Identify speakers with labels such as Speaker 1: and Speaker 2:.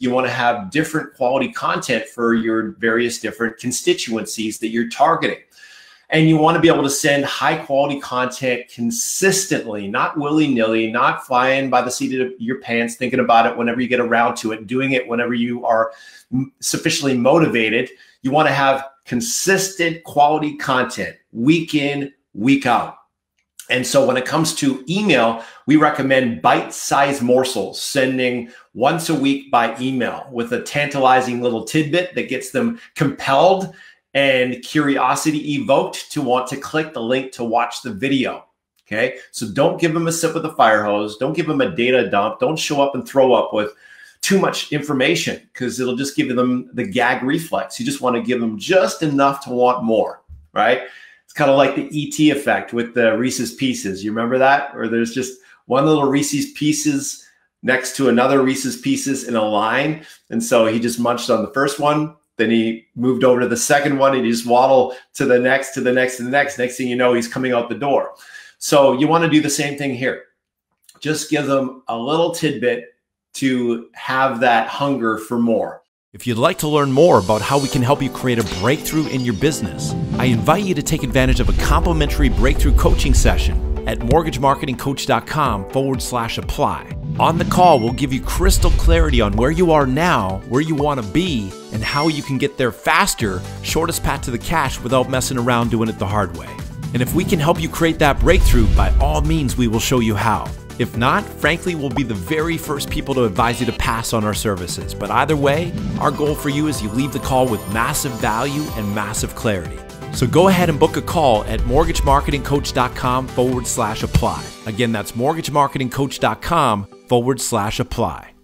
Speaker 1: You want to have different quality content for your various different constituencies that you're targeting. And you want to be able to send high quality content consistently, not willy nilly, not flying by the seat of your pants, thinking about it whenever you get around to it, doing it whenever you are sufficiently motivated. You want to have consistent quality content week in, week out. And so when it comes to email, we recommend bite sized morsels, sending once a week by email with a tantalizing little tidbit that gets them compelled and curiosity evoked to want to click the link to watch the video. Okay. So don't give them a sip of the fire hose. Don't give them a data dump. Don't show up and throw up with too much information because it'll just give them the gag reflex. You just want to give them just enough to want more. Right kind of like the ET effect with the Reese's Pieces. You remember that? Or there's just one little Reese's Pieces next to another Reese's Pieces in a line. And so he just munched on the first one. Then he moved over to the second one and he just waddled to the next, to the next, to the next. Next thing you know, he's coming out the door. So you want to do the same thing here. Just give them a little tidbit to have that hunger for more.
Speaker 2: If you'd like to learn more about how we can help you create a breakthrough in your business, I invite you to take advantage of a complimentary breakthrough coaching session at mortgagemarketingcoach.com forward slash apply. On the call, we'll give you crystal clarity on where you are now, where you want to be, and how you can get there faster, shortest path to the cash without messing around doing it the hard way. And if we can help you create that breakthrough, by all means, we will show you how. If not, frankly, we'll be the very first people to advise you to pass on our services. But either way, our goal for you is you leave the call with massive value and massive clarity. So go ahead and book a call at mortgagemarketingcoach.com forward slash apply. Again, that's mortgagemarketingcoach.com forward slash apply.